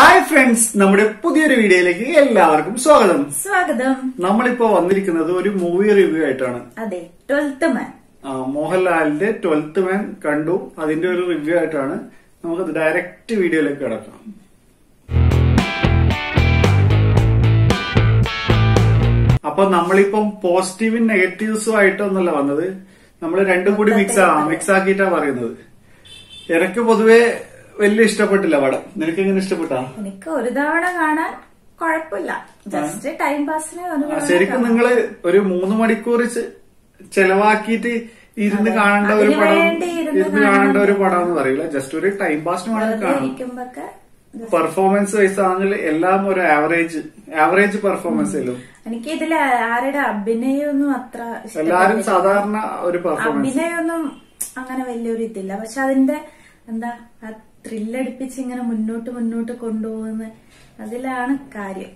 Hi friends നമ്മുടെ പുതിയൊരു വീഡിയോയിലേക്ക് എല്ലാവർക്കും സ്വാഗതം. സ്വാഗതം. നമ്മളിപ്പോ വന്നിരിക്കുന്നത് ഒരു മൂവി റിവ്യൂ ആയിട്ടാണ്. അതെ ട്വൽത്ത് മാൻ ആ, മോഹൻലാലിന്റെ ട്വൽത്ത് മാൻ കണ്ടു. അതിന്റെ ഒരു റിവ്യൂ ആയിട്ടാണ് നമുക്ക് ഡയറക്റ്റ് വീഡിയോയിലേക്ക് കിടക്കാം. അപ്പൊ നമ്മളിപ്പം പോസിറ്റീവും നെഗറ്റീവ്സും ആയിട്ടൊന്നല്ല വന്നത്. നമ്മൾ രണ്ടും കൂടി മിക്സ് ആ മിക്സ് ആക്കിയിട്ടാ പറയുന്നത്. എനക്ക് പൊതുവെ വലിയ ഇഷ്ടപ്പെട്ടില്ല പടം. നിനക്ക് എങ്ങനെ ഇഷ്ടപ്പെട്ടാ? എനിക്ക് ഒരു തവണ കാണാൻ കുഴപ്പമില്ല. ജസ്റ്റ് ടൈം പാസിന് ശരിക്കും. നിങ്ങൾ ഒരു മൂന്ന് മണിക്കൂർ ചെലവാക്കിയിട്ട് ഇരുന്ന് കാണേണ്ട ഒരു പടം ഇരുന്ന് കാണേണ്ട ഒരു പടം എന്ന് പറയില്ല. ജസ്റ്റ് ഒരു ടൈം പാസിന് വേണമെങ്കിൽ കാണാം പെർഫോമൻസ് വൈസ് ആണെങ്കിൽ എല്ലാം ഒരു ആവറേജ് ആവറേജ് പെർഫോമൻസ് എനിക്ക് ഇതിൽ ആരുടെ അഭിനയൊന്നും അത്ര. എല്ലാരും സാധാരണ ഒരു പെർഫോമൻസ് അഭിനയൊന്നും അങ്ങനെ വലിയൊരു ഇതില്ല പക്ഷെ അതിന്റെ എന്താ ത്രില്ലടിപ്പിച്ച് ഇങ്ങനെ മുന്നോട്ട് മുന്നോട്ട് കൊണ്ടുപോകുന്ന അതിലാണ് കാര്യം.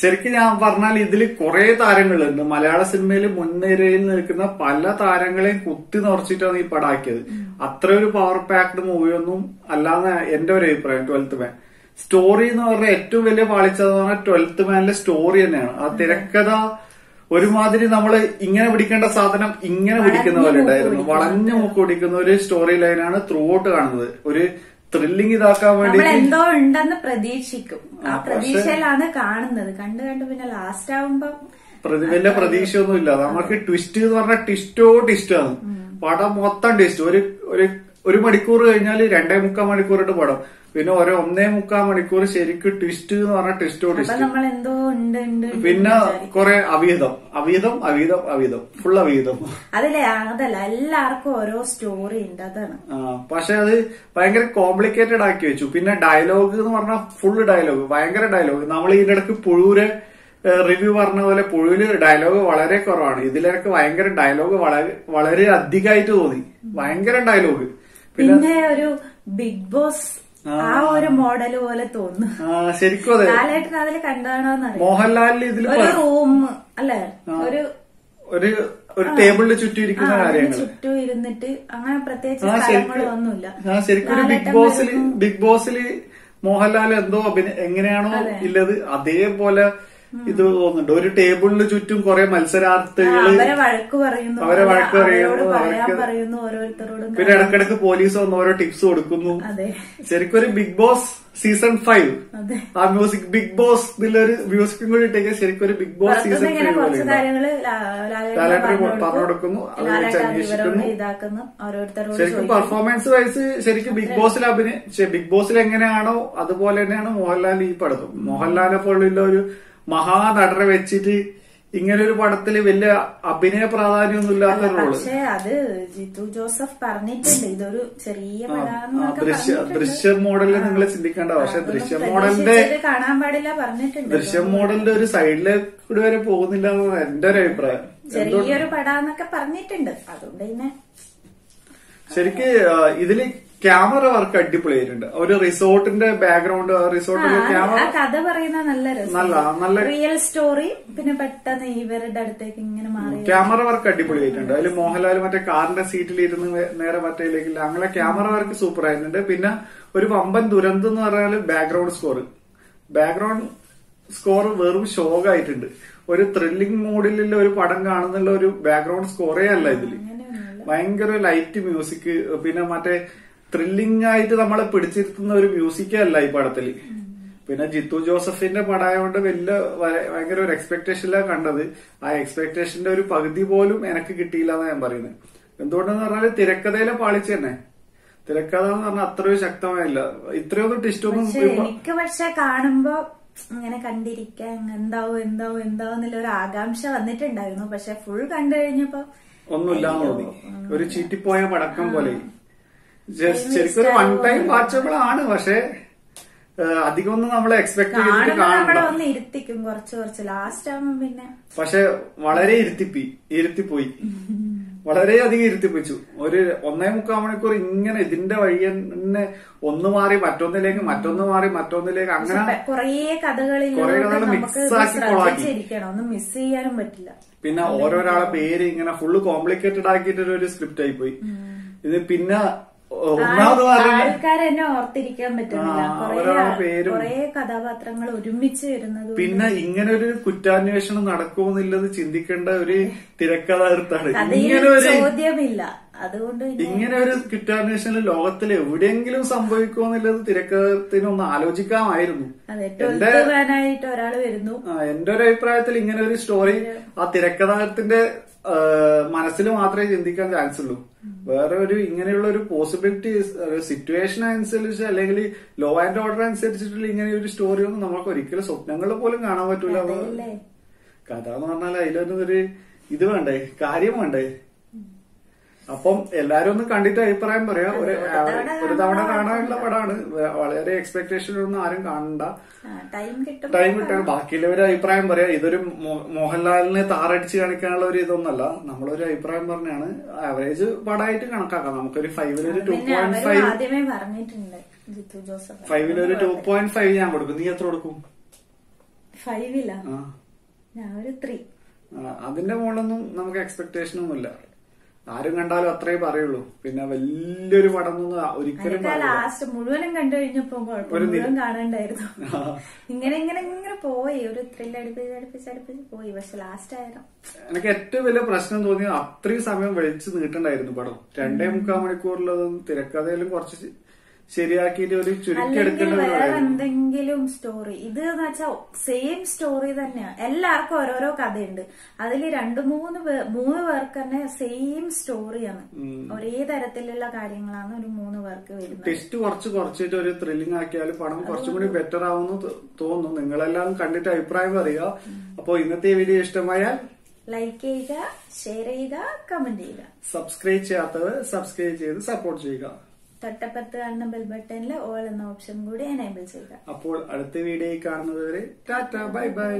ശരിക്കും ഞാൻ പറഞ്ഞാൽ ഇതിൽ കുറെ താരങ്ങളുണ്ട്. മലയാള സിനിമയിൽ മുൻനിരയിൽ നിൽക്കുന്ന പല താരങ്ങളെയും കുത്തി നിറച്ചിട്ടാണ് ഈ പടാക്കിയത്. അത്ര ഒരു പവർ പാക്ഡ് മൂവിയൊന്നും അല്ലാന്ന് എന്റെ ഒരു അഭിപ്രായം ട്വൽത്ത് മാൻ സ്റ്റോറി എന്ന് പറഞ്ഞാൽ ഏറ്റവും വലിയ പാളിച്ചതെന്ന് പറഞ്ഞാൽ ട്വൽത്ത് മാനിലെ സ്റ്റോറി തന്നെയാണ്. ആ തിരക്കഥ ഒരുമാതിരി നമ്മൾ ഇങ്ങനെ പിടിക്കേണ്ട സാധനം ഇങ്ങനെ പിടിക്കുന്ന പോലെ ഉണ്ടായിരുന്നു. വളഞ്ഞു മൂക്ക് പിടിക്കുന്ന ഒരു സ്റ്റോറി ലൈനാണ് ത്രൂ ഔട്ട് കാണുന്നത്. ഒരു ത്രില്ലിംഗ് ഇതാക്കാൻ നമ്മൾ വേണ്ടി എന്തോ ഉണ്ടെന്ന് പ്രതീക്ഷിക്കും. ആ പ്രതീക്ഷയിലാണ് കാണുന്നത്. കണ്ടു കണ്ട് പിന്നെ ലാസ്റ്റ് ആവുമ്പോ വലിയ പ്രതീക്ഷയൊന്നും ഇല്ല നമുക്ക് ട്വിസ്റ്റ് എന്ന് പറഞ്ഞാൽ ട്വിസ്റ്റോ ട്വിസ്റ്റാണ് പടം മൊത്തം ട്വിസ്റ്റ് ഒരു ഒരു ഒരു മണിക്കൂർ കഴിഞ്ഞാൽ രണ്ടേ മുക്കാൽ മണിക്കൂറിട്ട് പടം. പിന്നെ ഓരോ ഒന്നേ മുക്കാൽ മണിക്കൂർ ശരിക്കും ട്വിസ്റ്റ് എന്ന് പറഞ്ഞ ട്വിസ്റ്റോ ട്വിസ്റ്റ് പിന്നെ കൊറേ അവിഹിതം. അവിഹിതം അവിഹിതം അവിഹിതം. ഫുൾ അവിഹിതം. അതിലെ അതല്ല എല്ലാവർക്കും ഓരോ സ്റ്റോറി ഉണ്ട് അതാണ്. പക്ഷെ അത് ഭയങ്കര കോംപ്ലിക്കേറ്റഡ് ആക്കി വെച്ചു. പിന്നെ ഡയലോഗ് എന്ന് പറഞ്ഞാൽ ഫുൾ ഡയലോഗ് ഭയങ്കര ഡയലോഗ് നമ്മൾ ഇതിന്റെ ഇടയ്ക്ക് പുഴൂര് റിവ്യൂ പറഞ്ഞ പോലെ പുഴുവിൽ ഡയലോഗ് വളരെ കുറവാണ്. ഇതിലൊക്കെ ഭയങ്കര ഡയലോഗ് വളരെ വളരെ അധികമായിട്ട് തോന്നി. ഭയങ്കര ഡയലോഗ് പിന്നെ ഒരു ബിഗ് ബോസ് ആ. ഒരു മോഡൽ പോലെ തോന്നുന്നു. ശരിക്കും ലാലേട്ടൻ അതിൽ കണ്ടാണോന്ന് മോഹൻലാലിന് ഇതിൽ ഒരു റൂം അല്ലെ? ഒരു ഒരു ഒരു ടേബിളിന് ചുറ്റും ഇരിക്കുന്ന കാര്യങ്ങൾ ചുറ്റും ഇരുന്നിട്ട് അങ്ങനെ പ്രത്യേകിച്ച് സ്ഥലങ്ങളൊന്നുമില്ല ശരിക്കും ഒരു ബിഗ് ബോസിൽ ബിഗ് ബോസിൽ മോഹൻലാൽ എന്തോ അഭിനയ എങ്ങനെയാണോ ഇല്ലത് അതേപോലെ ഇത് തോന്നുന്നുണ്ട്. ഒരു ടേബിളിന് ചുറ്റും കുറെ മത്സരാർത്ഥികൾ അവരെ വഴക്ക് പറയുന്നു. അവരെ വഴക്ക് പറയുന്നു, അവർക്ക് പിന്നെ ഇടക്കിടക്ക് പോലീസ് വന്ന് ഓരോ ടിപ്സ് കൊടുക്കുന്നു. ശരിക്കും ഒരു ബിഗ് ബോസ് സീസൺ ഫൈവ്. ആ മ്യൂസിക് ബിഗ് ബോസ് ഇതിലൊരു മ്യൂസിക്കും കൂടി ഇട്ടേക്ക് ശരിക്കും ഒരു ബിഗ് ബോസ് സീസൺ ഫൈവ് പറഞ്ഞു കൊടുക്കുന്നു, അത് വെച്ച് ലാലേട്ടൻ അന്വേഷിക്കുന്നു. ശരിക്കും പെർഫോമൻസ് വൈസ് ശരിക്കും ബിഗ് ബോസിൽ അഭിനയ ബിഗ് ബോസിൽ എങ്ങനെയാണോ അതുപോലെ തന്നെയാണ് മോഹൻലാൽ ഈ പടത്തും മോഹൻലാലിനെ പോലുള്ള ഒരു മഹാനടനെ വെച്ചിട്ട് ഇങ്ങനെ ഒരു പടത്തിൽ വലിയ അഭിനയ പ്രാധാന്യമൊന്നും ഇല്ലാത്ത റോൾ പക്ഷെ അത് ജിത്തു ജോസഫ് പറഞ്ഞിട്ടുണ്ട്. ഇതൊരു ചെറിയ ദൃശ്യ. ദൃശ്യം മോഡലിൽ നിങ്ങൾ ചിന്തിക്കേണ്ട പക്ഷെ ദൃശ്യ മോഡലിന്റെ കാണാൻ പാടില്ല പറഞ്ഞിട്ടുണ്ട്. ദൃശ്യം മോഡലിന്റെ ഒരു സൈഡിൽ കൂടി വരെ പോകുന്നില്ല എന്നാണ് എന്റെ ഒരു അഭിപ്രായം. ചെറിയൊരു പടാന്നൊക്കെ പറഞ്ഞിട്ടുണ്ട്. അതുകൊണ്ട് തന്നെ ശരിക്ക് ഇതിൽ ക്യാമറ വർക്ക് അടിപൊളിയായിട്ടുണ്ട് ഒരു റിസോർട്ടിന്റെ ബാക്ക്ഗ്രൗണ്ട് റിസോർട്ടിലെ ക്യാമറ ആ കഥ പറയുന്ന നല്ല രസം. നല്ല നല്ല റിയൽ സ്റ്റോറി പിന്നെ പെട്ടെന്ന് ഇവരുടെ അടുത്തേക്ക് ഇങ്ങനെ മാറി. ക്യാമറ വർക്ക് അടിപൊളിയായിട്ടുണ്ട് അതിൽ മോഹൻലാൽ മറ്റേ കാറിന്റെ സീറ്റിൽ ഇരുന്ന് നേരെ മറ്റേലേക്ക് അങ്ങനെ ക്യാമറ വർക്ക് സൂപ്പർ ആയിട്ടുണ്ട്. പിന്നെ ഒരു വമ്പൻ ദുരന്തം എന്ന് പറഞ്ഞാൽ ബാക്ക്ഗ്രൗണ്ട് സ്കോർ ബാക്ക്ഗ്രൗണ്ട് സ്കോർ വെറും ഷോകായിട്ടുണ്ട് ഒരു ത്രില്ലിംഗ് മൂഡിലുള്ള ഒരു പടം കാണുന്നുള്ള ഒരു ബാക്ക്ഗ്രൗണ്ട് സ്കോറേ അല്ല ഇതിൽ. ഭയങ്കര ലൈറ്റ് മ്യൂസിക് പിന്നെ മറ്റേ ത്രില്ലിംഗ് ആയിട്ട് നമ്മളെ പിടിച്ചിരുത്തുന്ന ഒരു മ്യൂസിക്കേ അല്ല ഈ പടത്തിൽ പിന്നെ ജിത്തു ജോസഫിന്റെ പടമായതുകൊണ്ട് വലിയ ഭയങ്കര ഒരു എക്സ്പെക്ടേഷനിലാണ് കണ്ടത്. ആ എക്സ്പെക്ടേഷന്റെ ഒരു പകുതി പോലും എനിക്ക് കിട്ടിയില്ല എന്നാണ് ഞാൻ പറയുന്നത്. എന്തുകൊണ്ടെന്ന് പറഞ്ഞാൽ തിരക്കഥയിലെ പാളിച്ച തന്നെ. തിരക്കഥ എന്ന് പറഞ്ഞാൽ അത്രയും ശക്തമായില്ല. ഇത്രയൊന്നും ടിസ്റ്റൊന്നും എനിക്ക് പക്ഷെ കാണുമ്പോ ഇങ്ങനെ കണ്ടിരിക്കാൻ എന്താവും എന്താവും എന്താവും എന്നുള്ള ഒരു ആകാംക്ഷ വന്നിട്ടുണ്ടായിരുന്നു. പക്ഷെ ഫുൾ കണ്ടു കഴിഞ്ഞപ്പോ ഒന്നുമില്ലാന്ന് തോന്നി. ഒരു ചീറ്റിപ്പോയ പടക്കം പോലെ. ജ- ശരിക്കും ഒരു വൺ ടൈം വാച്ചബിൾ ആണ് പക്ഷെ അധികം ഒന്നും നമ്മൾ എക്സ്പെക്ട് ചെയ്തിട്ട് ഇരുത്തിക്കും കുറച്ച് കുറച്ച്. ലാസ്റ്റ് ആവുമ്പോ പിന്നെ പക്ഷെ വളരെ ഇരുത്തിപ്പി ഇരുത്തിപ്പോയി. വളരെ അധികം ഇരുത്തിപ്പിച്ചു. ഒരു ഒന്നേ മുക്കാൽ മണിക്കൂർ ഇങ്ങനെ ഇതിന്റെ വഴി തന്നെ ഒന്ന് മാറി മറ്റൊന്നിലേക്ക് മറ്റൊന്ന് മാറി മറ്റൊന്നിലേക്ക് അങ്ങനെ കുറെ കഥകളിൽ കുറേ കഥകൾ നമുക്ക് mix ആക്കി കൊളാക്കി. ശ്രദ്ധിച്ചിരിക്കണം ഒന്നും മിസ് ചെയ്യാനും പറ്റില്ല. പിന്നെ ഓരോരാളെ പേര് ഇങ്ങനെ ഫുള്ള് കോംപ്ലിക്കേറ്റഡ് ആക്കിയിട്ടൊരു സ്ക്രിപ്റ്റ് ആയി പോയി. ഇത് പിന്നെ ആൾക്കാരെന്നെ ഓർത്തിരിക്കാൻ പറ്റുന്നില്ല. കൊറേ കഥാപാത്രങ്ങൾ ഒരുമിച്ച് വരുന്നത് പിന്നെ ഇങ്ങനെ ഒരു കുറ്റാന്വേഷണം നടക്കുമെന്നുള്ളത് ചിന്തിക്കേണ്ട ഒരു തിരക്കഥാകൃത്താണ്. ഇങ്ങനെ ഒരു ചോദ്യമില്ല. അതുകൊണ്ട് ഇങ്ങനെ ഒരു കുറ്റാന്വേഷണം ലോകത്തിൽ എവിടെയെങ്കിലും സംഭവിക്കുമെന്നുള്ളത് തിരക്കഥത്തിനൊന്ന് ആലോചിക്കാമായിരുന്നു. അതെ എന്റെ ഒരാൾ വരുന്നു. എന്റെ ഒരു അഭിപ്രായത്തിൽ ഇങ്ങനെ ഒരു സ്റ്റോറി ആ തിരക്കഥാകൃത്തിന്റെ മനസ്സിൽ മാത്രമേ ചിന്തിക്കാൻ ചാൻസ് ഉള്ളൂ വേറെ ഒരു ഇങ്ങനെയുള്ള ഒരു പോസിബിലിറ്റി സിറ്റുവേഷൻ അനുസരിച്ച് അല്ലെങ്കിൽ ലോ ആൻഡ് ഓർഡർ അനുസരിച്ചിട്ടുള്ള ഇങ്ങനെ ഒരു സ്റ്റോറി ഒന്നും നമുക്ക് ഒരിക്കലും സ്വപ്നങ്ങളിൽ പോലും കാണാൻ പറ്റൂല. കഥ എന്ന് പറഞ്ഞാൽ അതിലൊന്നും ഒരു ഇത് വേണ്ടേ? കാര്യം വേണ്ടേ? അപ്പം എല്ലാരും ഒന്ന് കണ്ടിട്ട് അഭിപ്രായം പറയാം. ഒരു ഒരു തവണ കാണാനുള്ള പടമാണ് വളരെ എക്സ്പെക്ടേഷൻ ഒന്നും ആരും കാണണ്ട. ടൈം കിട്ടും ബാക്കിയുള്ളവര് അഭിപ്രായം പറയാം. ഇതൊരു മോഹൻലാലിനെ താറടിച്ച് കാണിക്കാനുള്ള ഒരു ഇതൊന്നല്ല. നമ്മളൊരു അഭിപ്രായം പറഞ്ഞാണ്. ആവറേജ് പടമായിട്ട് കണക്കാക്കാം. നമുക്കൊരു ഫൈവിലൊരു two point five Jeethu Joseph. ഫൈവിലൊരു two point five ഞാൻ കൊടുക്കും. നീ എത്ര കൊടുക്കും? ഫൈവിലാ ഞാൻ ഒരു ത്രീ അതിന്റെ മുകളിലൊന്നും നമുക്ക് എക്സ്പെക്ടേഷൻ ഒന്നുമില്ല. ആരും കണ്ടാലും അത്രേ പറയുള്ളൂ. പിന്നെ വലിയൊരു പടം ഒന്നും ഒരിക്കലും ലാസ്റ്റ് മുഴുവനും കണ്ടു കഴിഞ്ഞപ്പോ മുഴുവൻ കാണണ്ടായിരുന്നു. ഇങ്ങനെ ഇങ്ങനെ ഇങ്ങനെ പോയി. ഒരു ത്രില്ല് അടുപ്പിച്ച് അടുപ്പിച്ച് അടുപ്പിച്ച് പോയി. പക്ഷെ ലാസ്റ്റ് ആയിരുന്നു എനിക്ക് ഏറ്റവും വലിയ പ്രശ്നം തോന്നിയത് അത്രയും സമയം വിളിച്ചു നീട്ടണ്ടായിരുന്നു പടം. രണ്ടേ മുക്കാൽ മണിക്കൂറിലതും തിരക്കഥയിലും കുറച്ച് ശരിയാക്കിയിട്ട് ഒരു ചുരുക്കി അല്ലെങ്കിൽ വേറെ എന്തെങ്കിലും സ്റ്റോറി ഇത് എന്ന് വെച്ചാൽ സെയിം സ്റ്റോറി തന്നെയാണ് എല്ലാവർക്കും ഓരോരോ കഥയുണ്ട്. അതിൽ രണ്ട് മൂന്ന് മൂന്ന് പേർക്ക് തന്നെ സെയിം സ്റ്റോറിയാണ് ഒരേ തരത്തിലുള്ള കാര്യങ്ങളാണ് ഒരു മൂന്ന് പേർക്ക് വരുന്നത്. ടെസ്റ്റ് കുറച്ച് കുറച്ചിട്ട് ഒരു ത്രില്ലിംഗ് ആക്കിയാൽ പണം കുറച്ചും കൂടി ബെറ്റർ ആവുമെന്ന് തോന്നുന്നു. നിങ്ങളെല്ലാം കണ്ടിട്ട് അഭിപ്രായം പറയുക. അപ്പോൾ ഇന്നത്തെ വീഡിയോ ഇഷ്ടമായാൽ ലൈക്ക് ചെയ്യുക ഷെയർ ചെയ്യുക കമന്റ് ചെയ്യുക. സബ്സ്ക്രൈബ് ചെയ്യാത്തത് സബ്സ്ക്രൈബ് ചെയ്ത് സപ്പോർട്ട് ചെയ്യുക. തൊട്ടപ്പുറത്ത് കാണുന്ന ബെൽ ബട്ടണിൽ ഓൾ എന്ന ഓപ്ഷൻ കൂടി എനേബിൾ ചെയ്യുക. അപ്പോൾ അടുത്ത വീഡിയോയിൽ കാണുന്നതുവരെ ടാറ്റ ബൈ ബൈ